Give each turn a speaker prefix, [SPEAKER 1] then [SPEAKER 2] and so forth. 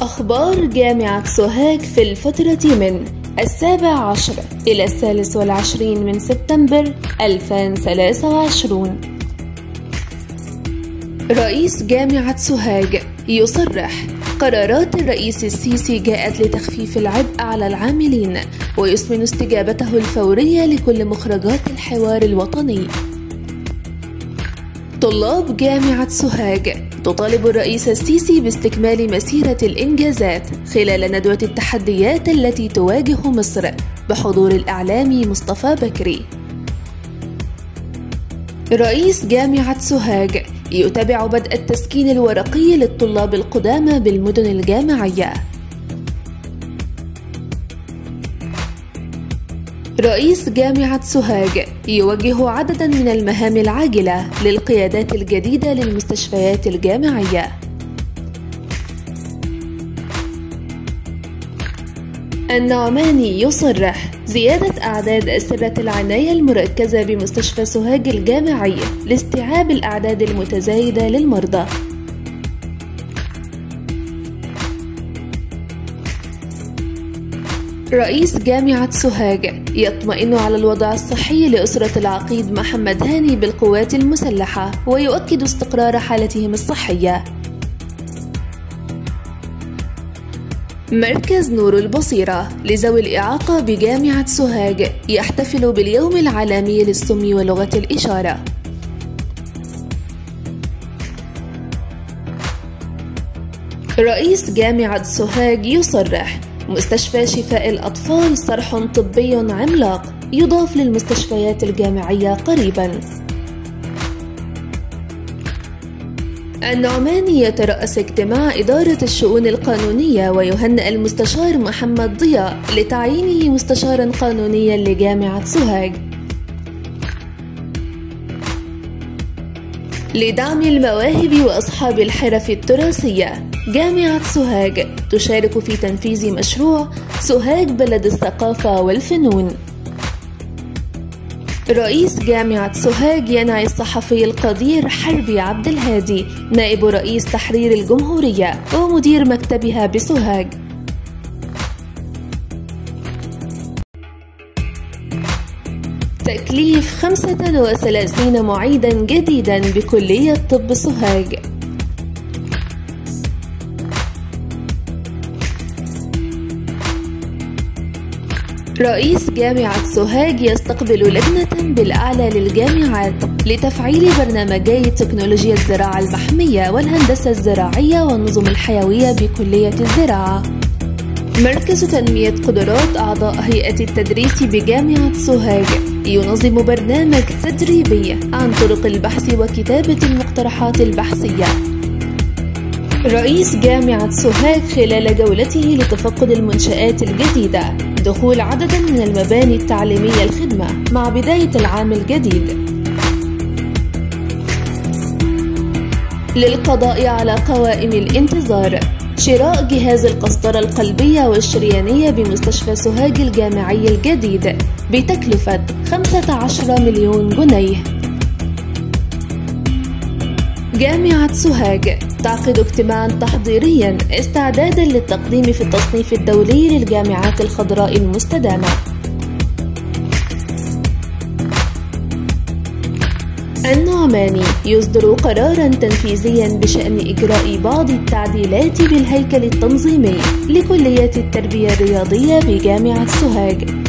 [SPEAKER 1] أخبار جامعة سوهاج في الفترة من السابع عشر إلى الثالث والعشرين من سبتمبر 2023 رئيس جامعة سوهاج يصرح قرارات الرئيس السيسي جاءت لتخفيف العبء على العاملين ويثمن استجابته الفورية لكل مخرجات الحوار الوطني. طلاب جامعة سوهاج تطالب الرئيس السيسي باستكمال مسيرة الإنجازات خلال ندوة التحديات التي تواجه مصر بحضور الإعلامي مصطفى بكري. رئيس جامعة سوهاج يتابع بدء التسكين الورقي للطلاب القدامى بالمدن الجامعية. رئيس جامعة سوهاج يوجه عددا من المهام العاجلة للقيادات الجديدة للمستشفيات الجامعية. النعماني يصرح زيادة أعداد أسرة العناية المركزة بمستشفى سوهاج الجامعي لاستيعاب الأعداد المتزايدة للمرضى. رئيس جامعة سوهاج يطمئن على الوضع الصحي لأسرة العقيد محمد هاني بالقوات المسلحة ويؤكد استقرار حالتهم الصحية. مركز نور البصيرة لذوي الإعاقة بجامعة سوهاج يحتفل باليوم العالمي للسم ولغة الإشارة. رئيس جامعة سوهاج يصرح مستشفى شفاء الأطفال صرح طبي عملاق يضاف للمستشفيات الجامعية قريباً. النعماني يترأس اجتماع إدارة الشؤون القانونية ويهنئ المستشار محمد ضياء لتعيينه مستشارا قانونيا لجامعة سوهاج. لدعم المواهب وأصحاب الحرف التراثية جامعة سوهاج تشارك في تنفيذ مشروع سوهاج بلد الثقافة والفنون. رئيس جامعة سوهاج ينعي الصحفي القدير حربي عبد الهادي نائب رئيس تحرير الجمهورية ومدير مكتبها بسوهاج. تكليف 35 معيدا جديدا بكلية طب سوهاج. رئيس جامعة سوهاج يستقبل لجنة بالأعلى للجامعات لتفعيل برنامجي تكنولوجيا الزراعة المحمية والهندسة الزراعية والنظم الحيوية بكلية الزراعة. مركز تنمية قدرات أعضاء هيئة التدريس بجامعة سوهاج ينظم برنامج تدريبي عن طرق البحث وكتابة المقترحات البحثية رئيس جامعة سوهاج خلال جولته لتفقد المنشآت الجديدة. دخول عدد من المباني التعليمية الخدمة مع بداية العام الجديد. للقضاء على قوائم الانتظار. شراء جهاز القسطرة القلبية والشريانية بمستشفى سوهاج الجامعي الجديد بتكلفة 15 مليون جنيه. جامعة سوهاج تعقد اجتماعا تحضيريا استعدادا للتقديم في التصنيف الدولي للجامعات الخضراء المستدامة. النعماني يصدر قرارا تنفيذيا بشأن إجراء بعض التعديلات بالهيكل التنظيمي لكلية التربية الرياضية بجامعة سوهاج.